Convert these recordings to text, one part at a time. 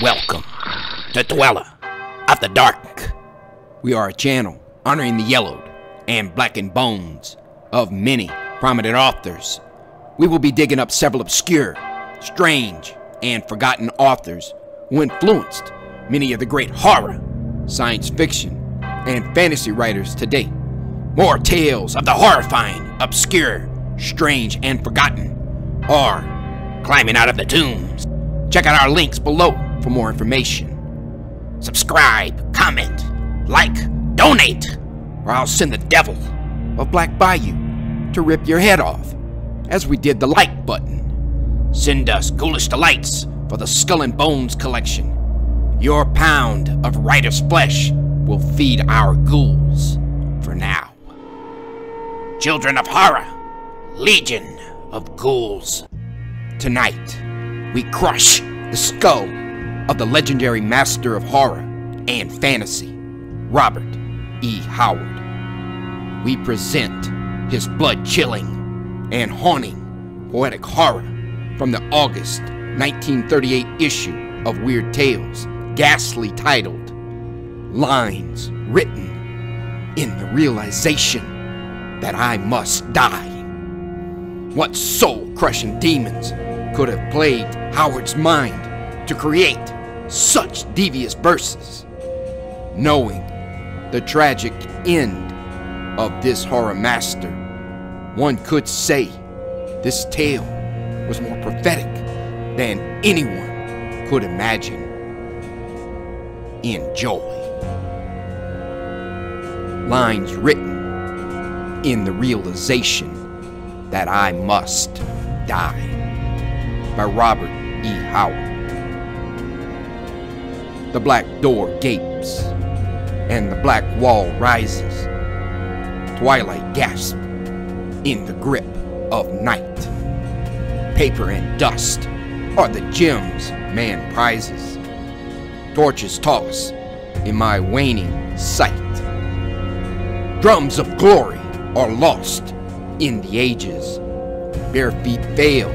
Welcome to Dweller of the Dark. We are a channel honoring the yellowed and blackened bones of many prominent authors. We will be digging up several obscure, strange, and forgotten authors who influenced many of the great horror, science fiction, and fantasy writers to date. More tales of the horrifying, obscure, strange, and forgotten are climbing out of the tombs. Check out our links below for more information. Subscribe, comment, like, donate, or I'll send the devil of Black Bayou to rip your head off, as we did the like button. Send us ghoulish delights for the Skull and Bones collection. Your pound of writer's flesh will feed our ghouls for now. Children of Horror, Legion of Ghouls. Tonight, we crush the skull of the legendary master of horror and fantasy, Robert E. Howard. We present his blood chilling and haunting poetic horror from the August 1938 issue of Weird Tales, ghastly titled Lines Written in the Realization that I must die. What soul crushing demons could have plagued Howard's mind to create such devious verses? Knowing the tragic end of this horror master, one could say this tale was more prophetic than anyone could imagine. Enjoy. Lines written in the realization that I must die by Robert E. Howard. The black door gapes and the black wall rises. Twilight gasps in the grip of night. Paper and dust are the gems man prizes. Torches toss in my waning sight. Drums of glory are lost in the ages. Bare feet fail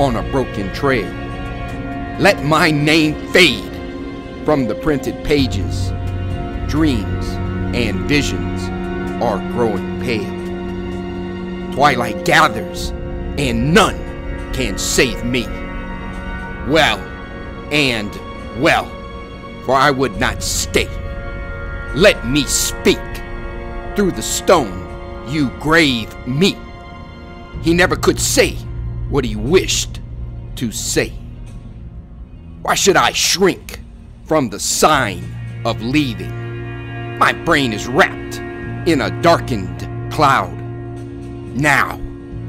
on a broken trail. Let my name fade from the printed pages. Dreams and visions are growing pale. Twilight gathers, and none can save me. Well, and well, for I would not stay. Let me speak through the stone you grave me. He never could say what he wished to say. Why should I shrink from the sign of leaving? My brain is wrapped in a darkened cloud. Now,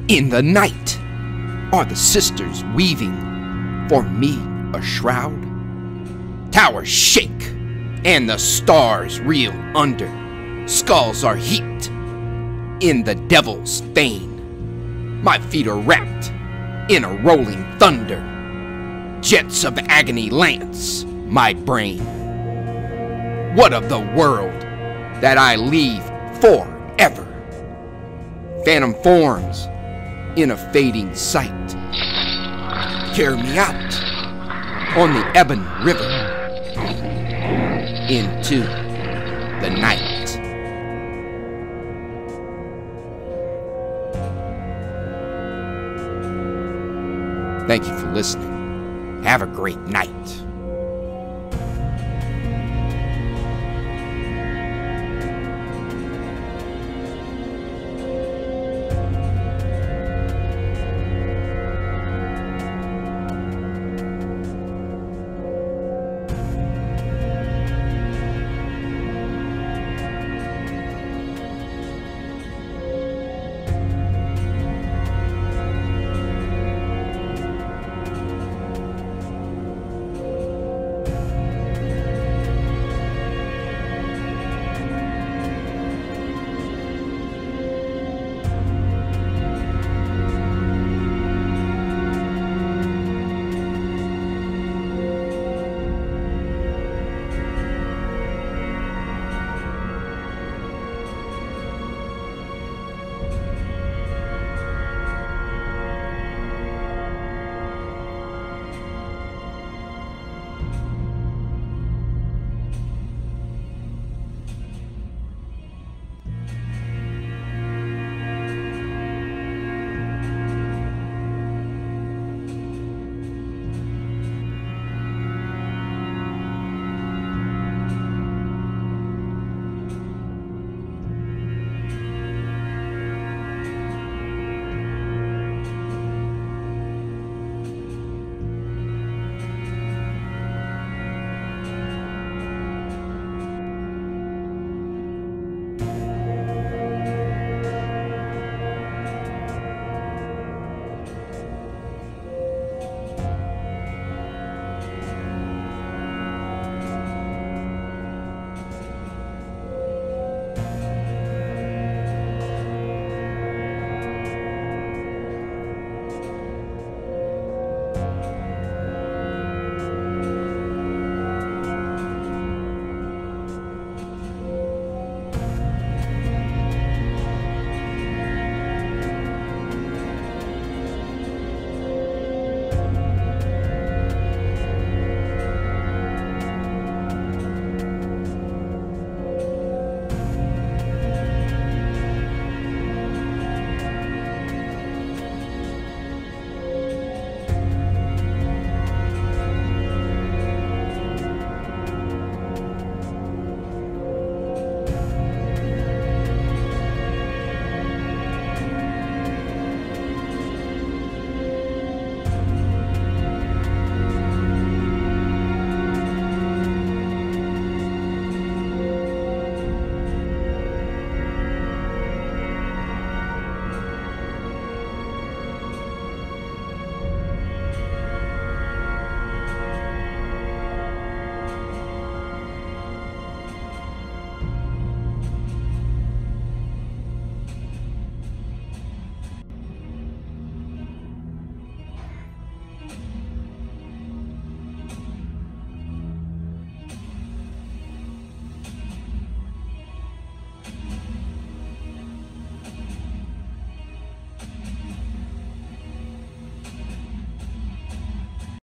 in the night, are the sisters weaving for me a shroud? Towers shake and the stars reel under. Skulls are heaped in the devil's fane. My feet are wrapped in a rolling thunder. Jets of agony lance my brain. What of the world that I leave forever? Phantom forms in a fading sight. Carry me out on the ebon river into the night. Thank you for listening. Have a great night.